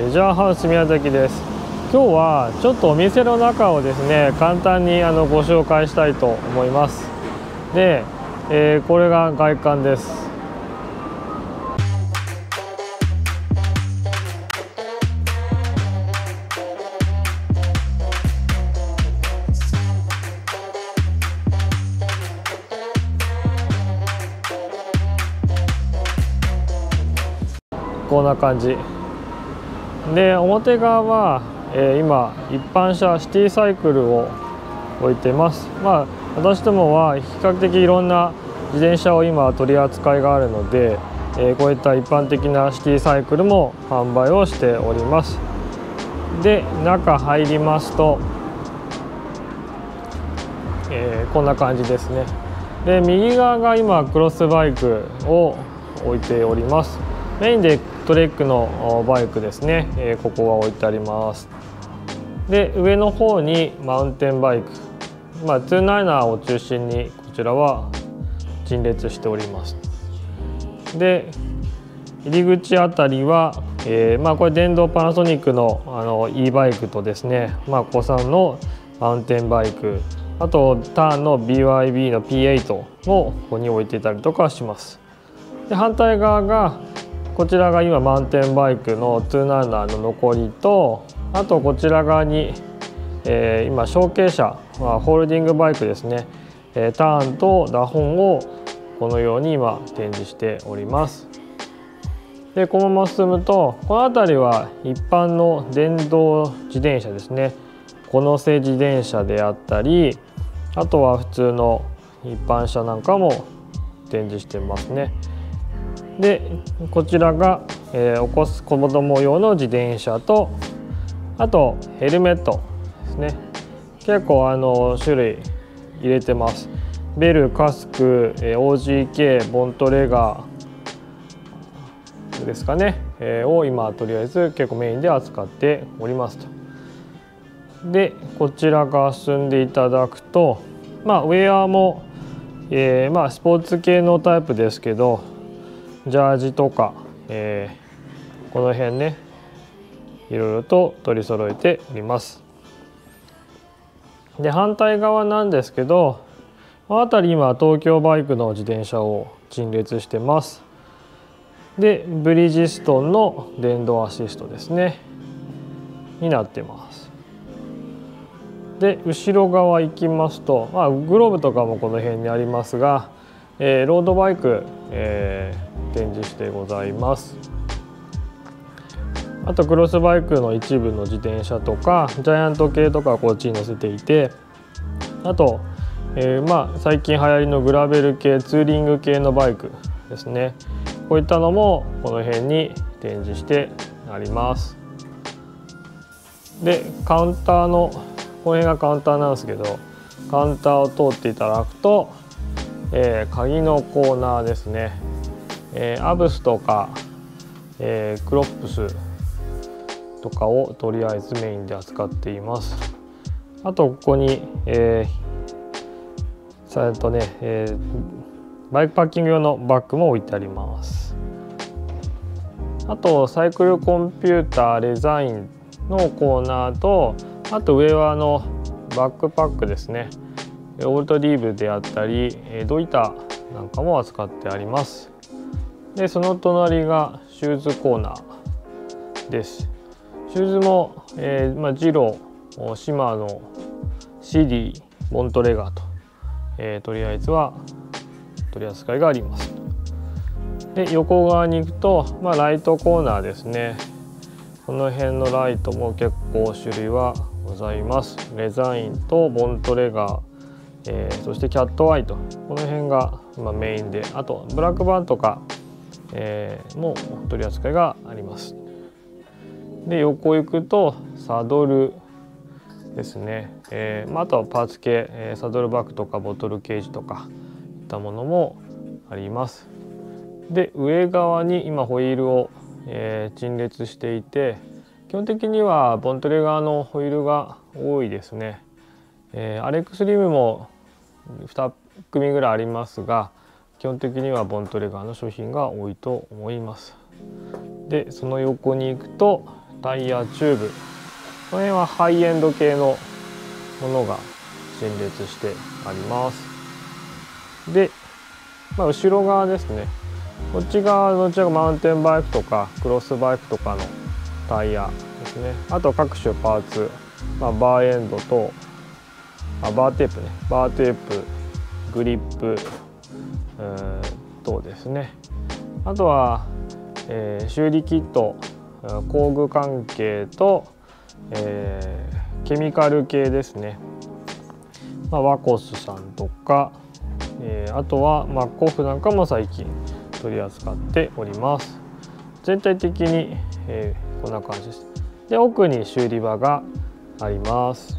レジャーハウス宮崎です。今日はちょっとお店の中をですね簡単にあのご紹介したいと思います。で、えー、これが外観です。こんな感じ。で表側は、えー、今一般車シティサイクルを置いてます。まあ私どもは比較的いろんな自転車を今取り扱いがあるので、えー、こういった一般的なシティサイクルも販売をしております。で中入りますと、えー、こんな感じですね。で右側が今クロスバイクを置いております。メインでトレックのバイクですね、えここは置いてあります。で上の方にマウンテンバイク。まあ299を中心にこちらは陳列しております。で入り口あたりは、えー、まあこれ電動パナソニックのあの e バイクとですねまあ子さんのマウンテンバイク。あとターンの BYB の P8 もここに置いていたりとかします。で反対側がこちらが今マウンテンバイクの277の残りとあとこちら側に、えー、今小径車、まあ、ホールディングバイクですね、えー、ターンとダホンをこのように今展示しております。でこのまま進むとこの辺りは一般の電動自転車ですね。このせ自転車であったりあとは普通の一般車なんかも展示してますね。でこちらが、えー、起こす子供用の自転車とあとヘルメットですね。結構あの種類入れてます。ベルカスク、え、OGK ボントレガーですかね、えー、を今とりあえず結構メインで扱っておりますと。でこちらが進んでいただくとまあウェアも、えー、まあスポーツ系のタイプですけどジャージとか、えー、この辺ねいろいろと取り揃えております。で反対側なんですけどこの辺り今東京バイクの自転車を陳列してます。でブリヂストンの電動アシストですね。になってます。で後ろ側行きますと、まあ、グローブとかもこの辺にありますが、えー、ロードバイク、えー、展示してございます。あとクロスバイクの一部の自転車とかジャイアント系とかこっちに載せていてあと、えー、まあ最近流行りのグラベル系ツーリング系のバイクですね。こういったのもこの辺に展示してあります。でカウンターのこの辺がカウンターなんですけどカウンターを通っていただくと、えー、鍵のコーナーですね。えー、アブスとか、えー、クロップスとかをとりあえずメインで扱っています。あとここに、えー、さとね、えー、バイクパッキング用のバッグも置いてあります。あとサイクルコンピューターデザインのコーナーとあと上はあのバックパックですね。オールトリーブであったりドイタなんかも扱ってあります。でその隣がシューズコーナーです。シューズも、えーまあ、ジローシマノシディモントレガーと、えー、とりあえずは取り扱いがあります。で横側に行くと、まあ、ライトコーナーですね。この辺のライトも結構種類はございます。レザインとボントレガー、えー、そしてキャットアイとこの辺が今メインであとブラックバンとかえー、も取り扱いがあります。で横行くとサドルですね、えーまあ、あとはパーツ系、え、サドルバッグとかボトルケージとかいったものもあります。で上側に今ホイールを、え、陳列していて基本的にはボントレ側のホイールが多いですね。えー、アレックスリムも2組ぐらいありますが基本的にはボントレガーの商品が多いと思います。でその横に行くとタイヤチューブ。この辺はハイエンド系のものが陳列してあります。で、まあ、後ろ側ですね。こっち側どちらかマウンテンバイクとかクロスバイクとかのタイヤですね。あと各種パーツ、まあ、バーエンドとあバーテープね。バーテープグリップ等ですね。あとは、えー、修理キット工具関係と、えー、ケミカル系ですね、まあ、ワコスさんとか、えー、あとはマッコフなんかも最近取り扱っております。全体的に、えー、こんな感じです。で奥に修理場があります。